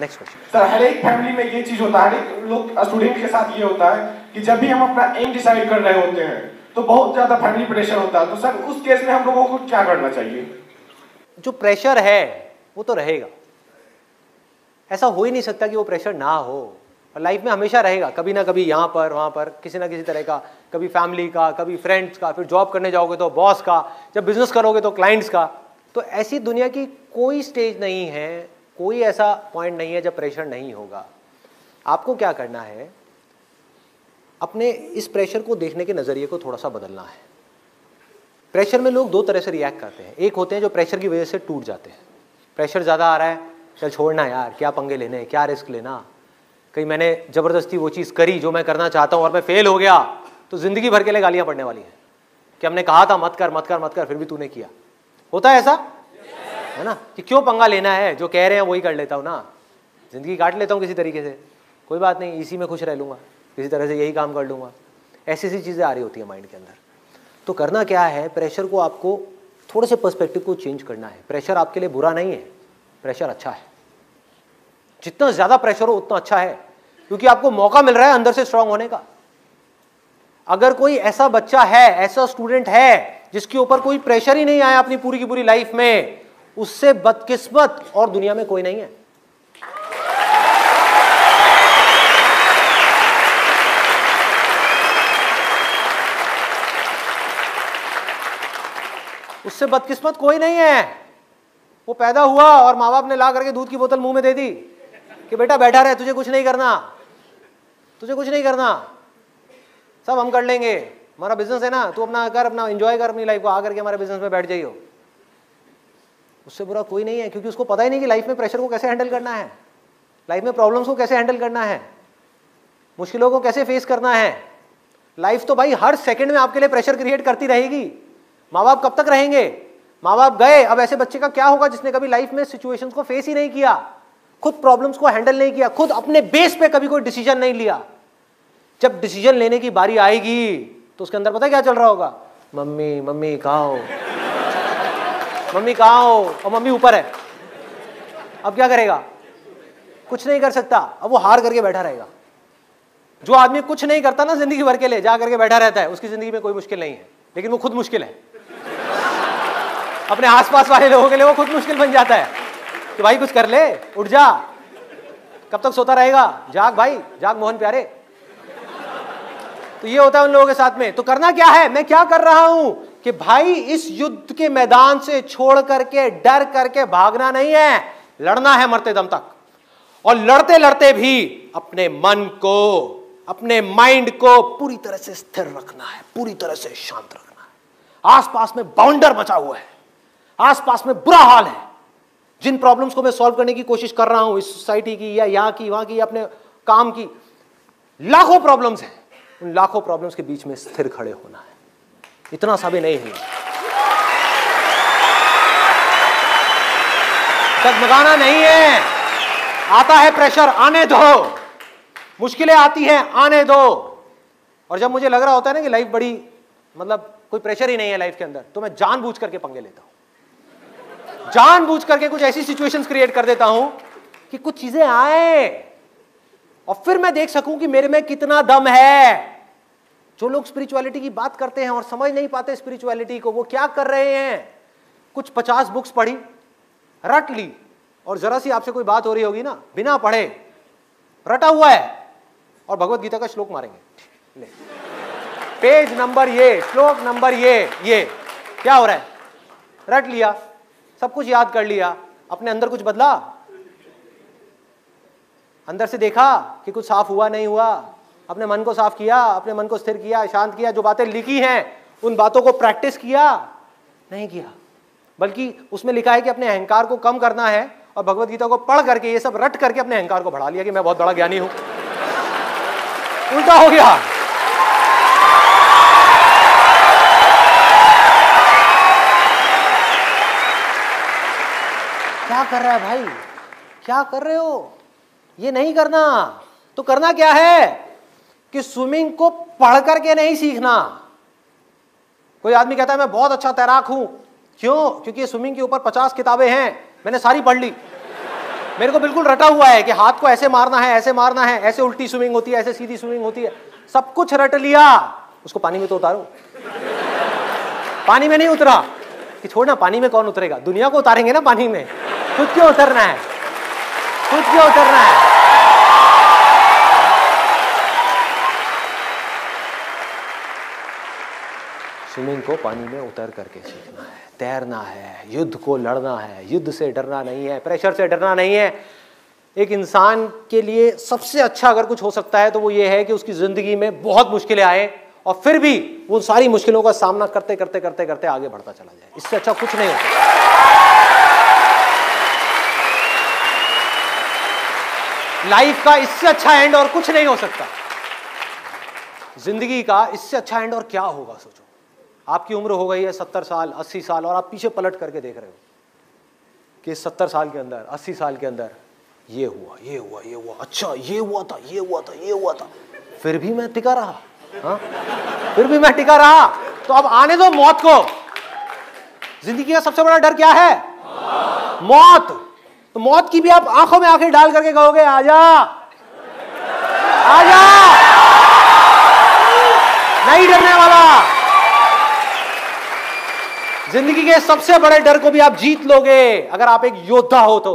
Next question sir हर एक family में ये चीज़ होता है हर लोग स्टूडेंट के साथ ये होता है कि जब भी हम अपना एम डिसाइड कर रहे होते हैं तो बहुत ज़्यादा फैमिली प्रेशर होता है। तो सर उस केस में हम लोगों को क्या करना चाहिए? जो प्रेशर है वो तो रहेगा। ऐसा हो ही नहीं सकता कि वो प्रेशर ना हो। और लाइफ में हमेशा रहेगा कभी ना कभी यहाँ पर वहाँ पर किसी ना किसी तरह का कभी फैमिली का कभी फ्रेंड्स का फिर जॉब करने जाओगे तो बॉस का जब बिज़नेस करोगे तो क्लाइंट्स का। तो ऐसी दुनिया की कोई स्टेज नहीं है कोई ऐसा पॉइंट नहीं है जब प्रेशर नहीं होगा। आपको क्या करना है? अपने इस प्रेशर को देखने के नज़रिए को थोड़ा सा बदलना है। प्रेशर में लोग दो तरह से रिएक्ट करते हैं। एक होते हैं जो प्रेशर की वजह से टूट जाते हैं। प्रेशर ज़्यादा आ रहा है, चल छोड़ना यार, क्या पंगे लेने क्या रिस्क लेना? कहीं मैंने ज़बरदस्ती वो चीज़ करी जो मैं करना चाहता हूँ और मैं फेल हो गया तो ज़िंदगी भर के लिए गालियाँ पड़ने वाली हैं। कि हमने कहा था, मत कर मत कर मत कर, फिर भी तूने किया। होता है ऐसा? है ना? कि क्यों पंगा लेना है? जो कह रहे हैं वही कर लेता हूँ ना। ज़िंदगी काट लेता हूँ किसी तरीके से। कोई बात नहीं, इसी में खुश रह लूँगा। किसी तरह से यही काम कर लूँगा। ऐसी ऐसी चीज़ें आ रही होती है माइंड के अंदर। तो करना क्या है? प्रेशर को आपको थोड़े से पर्सपेक्टिव को चेंज करना है। प्रेशर आपके लिए बुरा नहीं है। प्रेशर अच्छा है। जितना ज़्यादा प्रेशर हो, उतना अच्छा है। क्योंकि आपको मौका मिल रहा है अंदर से स्ट्रांग होने का। अगर कोई ऐसा बच्चा है, ऐसा स्टूडेंट है, जिसके ऊपर कोई प्रेशर ही नहीं आया अपनी पूरी की पूरी लाइफ में उससे बदकिस्मत और दुनिया में कोई नहीं है। उससे बदकिस्मत कोई नहीं है। वो पैदा हुआ और माँ बाप ने ला करके दूध की बोतल मुँह में दे दी कि बेटा बैठा रहे, तुझे कुछ नहीं करना। तुझे कुछ नहीं करना। सब हम कर लेंगे। हमारा बिज़नेस है ना, तू अपना कर, अपना एंजॉय कर अपनी लाइफ को आकर के हमारे बिज़नेस में बैठ जाइयो। उससे बुरा कोई नहीं है, क्योंकि उसको पता ही नहीं कि लाइफ में प्रेशर को कैसे हैंडल करना है। लाइफ में प्रॉब्लम्स को कैसे हैंडल करना है? मुश्किलों को कैसे फेस करना है? लाइफ तो भाई हर सेकंड में आपके लिए प्रेशर क्रिएट करती रहेगी। माँ बाप कब तक रहेंगे? माँ बाप गए, अब ऐसे बच्चे का क्या होगा जिसने कभी लाइफ में सिचुएशंस को फेस ही नहीं किया? खुद प्रॉब्लम्स को हैंडल नहीं किया, खुद अपने बेस पे कभी कोई डिसीज़न नहीं लिया। जब डिसीज़न लेने की बारी आएगी तो उसके अंदर पता क्या चल रहा होगा? मम्मी मम्मी कहा मम्मी कहा हो? और मम्मी ऊपर है। अब क्या करेगा? कुछ नहीं कर सकता। अब वो हार करके बैठा रहेगा। जो आदमी कुछ नहीं करता ना ज़िंदगी भर के लिए, जा करके बैठा रहता है, उसकी ज़िंदगी में कोई मुश्किल नहीं है। लेकिन वो खुद मुश्किल है। अपने आसपास वाले लोगों के लिए वो खुद मुश्किल बन जाता है। कि भाई, कुछ कर ले, उठ जा। कब तक सोता रहेगा? जाग भाई, जाग मोहन प्यारे। तो ये होता है उन लोगों के साथ में। तो करना क्या है? मैं क्या कर रहा हूँ? कि भाई, इस युद्ध के मैदान से छोड़ करके, डर करके भागना नहीं है। लड़ना है मरते दम तक। और लड़ते लड़ते भी अपने मन को, अपने माइंड को पूरी तरह से स्थिर रखना है, पूरी तरह से शांत रखना है। आसपास में बाउंडर बचा हुआ है। आसपास में बुरा हाल है। जिन प्रॉब्लम्स को मैं सॉल्व करने की कोशिश कर रहा हूँ, इस सोसाइटी की या यहाँ की, वहाँ की, अपने काम की, लाखों प्रॉब्लम्स हैं। उन लाखों प्रॉब्लम्स के बीच में स्थिर खड़े होना है। इतना सा भी नहीं है डगमगाना नहीं है। आता है प्रेशर आने दो। मुश्किलें आती हैं, आने दो। और जब मुझे लग रहा होता है ना कि लाइफ बड़ी मतलब कोई प्रेशर ही नहीं है लाइफ के अंदर तो मैं जानबूझ करके पंगे लेता हूँ। जानबूझ करके कुछ ऐसी सिचुएशंस क्रिएट कर देता हूँ कि कुछ चीज़ें आए। और फिर मैं देख सकूँ कि मेरे में कितना दम है। जो लोग स्पिरिचुअलिटी की बात करते हैं और समझ नहीं पाते स्पिरिचुअलिटी को, वो क्या कर रहे हैं? कुछ पचास बुक्स पढ़ी, रट ली। और जरा सी आपसे कोई बात हो रही होगी ना, बिना पढ़े, रटा हुआ है। और भगवत गीता का श्लोक मारेंगे। ले। पेज नंबर ये, श्लोक नंबर ये ये। क्या हो रहा है? रट लिया, सब कुछ याद कर लिया। अपने अंदर कुछ बदला? अंदर से देखा कि कुछ साफ़ हुआ, नहीं हुआ? अपने मन को साफ़ किया, अपने मन को स्थिर किया, शांत किया, जो बातें लिखी हैं, उन बातों को प्रैक्टिस किया। नहीं किया। बल्कि उसमें लिखा है कि अपने अहंकार को कम करना है और भगवत गीता को पढ़ करके, ये सब रट करके अपने अहंकार को बढ़ा लिया कि मैं बहुत बड़ा ज्ञानी हूँ। उल्टा हो गया। क्या कर रहा है भाई? क्या कर रहे हो? ये नहीं करना। तो करना क्या है? कि स्विमिंग को पढ़ करके नहीं सीखना। कोई आदमी कहता है, मैं बहुत अच्छा तैराक हूँ। क्यों? क्योंकि स्विमिंग के ऊपर पचास किताबें हैं। मैंने सारी पढ़ ली। मेरे को बिल्कुल रटा हुआ है कि हाथ को ऐसे मारना है, ऐसे मारना है, ऐसे उल्टी स्विमिंग होती है, ऐसे सीधी स्विमिंग होती है। सब कुछ रट लिया। उसको पानी में तो उतारो। पानी में नहीं उतरा। कि छोड़ना पानी में कौन उतरेगा? दुनिया को उतारेंगे ना पानी में। खुद क्यों उतरना है? खुद क्यों उतरना है? स्विमिंग को पानी में उतर करके सीखना है। तैरना है, युद्ध को लड़ना है, युद्ध से डरना नहीं है, प्रेशर से डरना नहीं है। एक इंसान के लिए सबसे अच्छा अगर कुछ हो सकता है तो वो ये है कि उसकी ज़िंदगी में बहुत मुश्किलें आए और फिर भी वो सारी मुश्किलों का सामना करते करते करते करते आगे बढ़ता चला जाए। इससे अच्छा कुछ नहीं होता लाइफ का इससे अच्छा एंड और कुछ नहीं हो सकता। ज़िंदगी का इससे अच्छा एंड और क्या होगा, सोचो। आपकी उम्र हो गई है सत्तर साल, अस्सी साल और आप पीछे पलट करके देख रहे हो कि सत्तर साल के अंदर, अस्सी साल के अंदर ये हुआ ये हुआ ये हुआ अच्छा ये हुआ था, ये हुआ था, ये हुआ था। फिर भी मैं टिका रहा, हा? फिर भी मैं टिका रहा। तो अब आने दो मौत को। ज़िंदगी का सबसे बड़ा डर क्या है? मौत। तो मौत की भी आप आँखों में आँखें डाल करके कहोगे, आजा नहीं डरने वाला ज़िंदगी के सबसे बड़े डर को भी आप जीत लोगे, अगर आप एक योद्धा हो तो।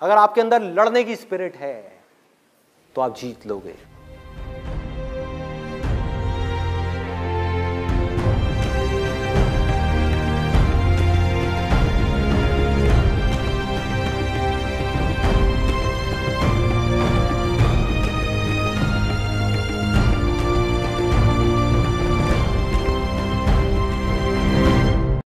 अगर आपके अंदर लड़ने की स्पिरिट है तो आप जीत लोगे।